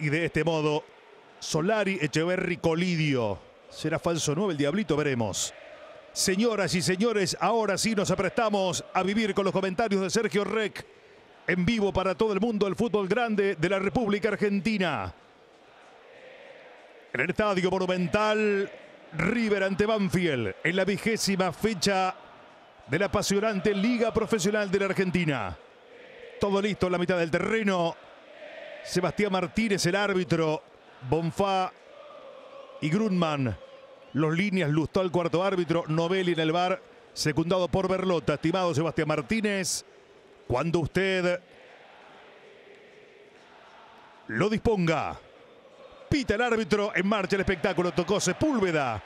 Y de este modo, Solari, Echeverri, Colidio. ¿Será falso nuevo el diablito? Veremos. Señoras y señores, ahora sí nos aprestamos a vivir con los comentarios de Sergio Rec en vivo para todo el mundo el fútbol grande de la República Argentina. En el Estadio Monumental, River ante Banfield, en la vigésima fecha de la apasionante Liga Profesional de la Argentina. Todo listo en la mitad del terreno. Sebastián Martínez, el árbitro. Bonfá y Grunman. Los líneas Lustó el cuarto árbitro. Novelli en el bar. Secundado por Berlota. Estimado Sebastián Martínez. Cuando usted lo disponga. Pita el árbitro. En marcha el espectáculo. Tocó Sepúlveda.